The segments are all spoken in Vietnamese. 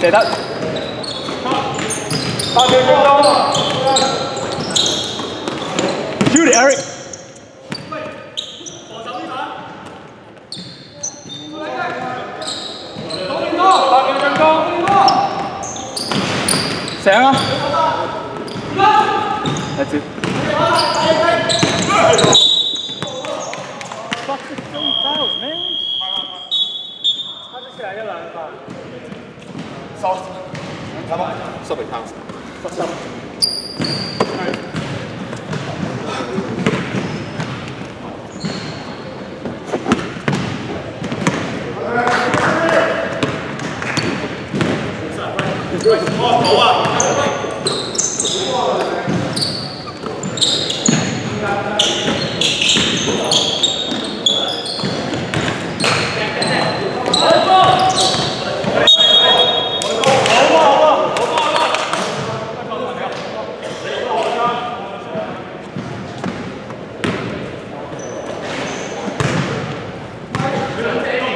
射得。八秒钟。Shoot it, Eric. 醒啊 That's it. Stop it, Stop.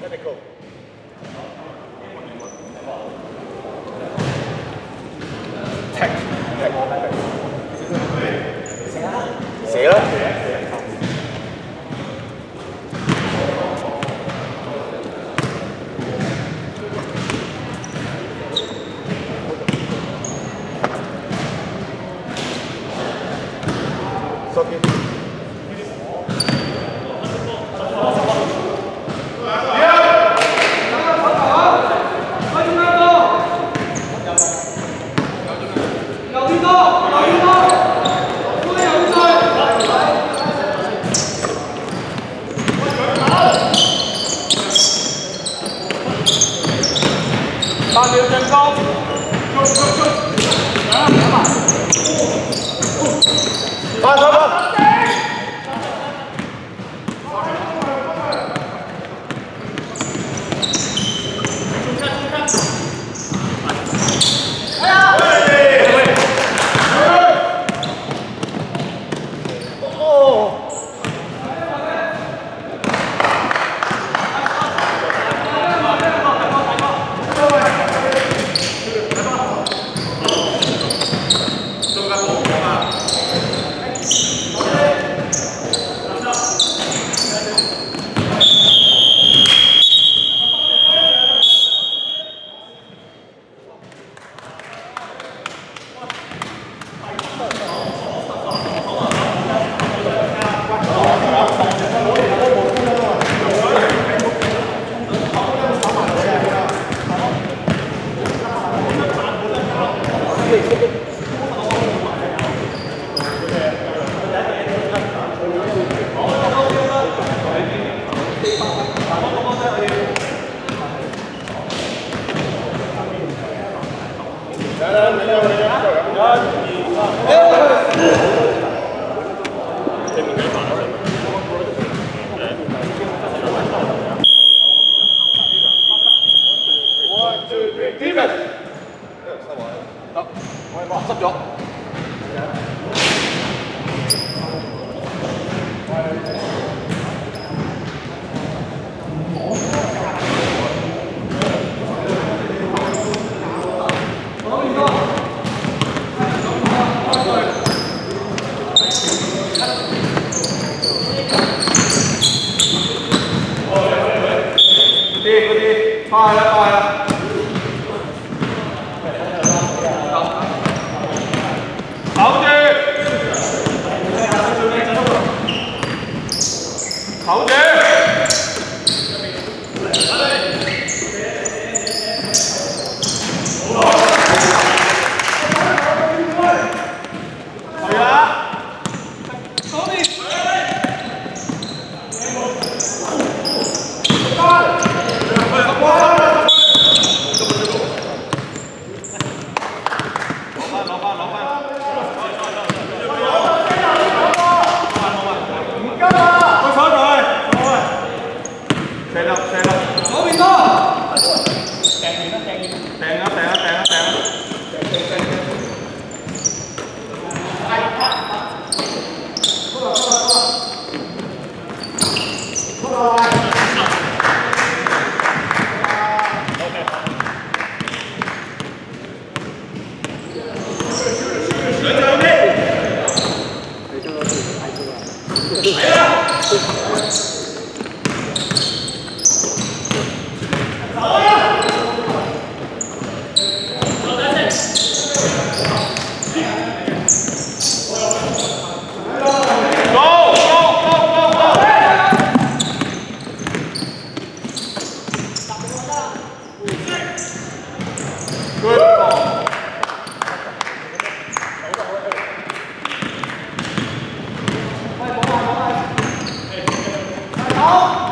Clinical. Tech. Tech. Xỉa. Xỉa. Só que Caralho, melhor, melhor. एक बजे आया आया 好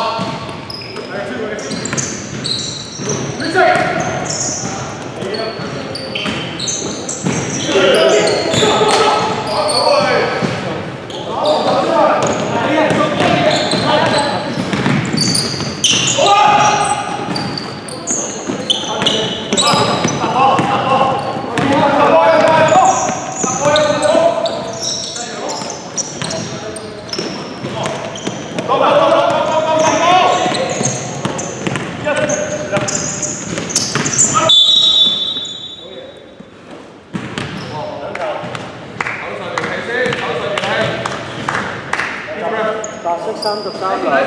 아. 三十三个人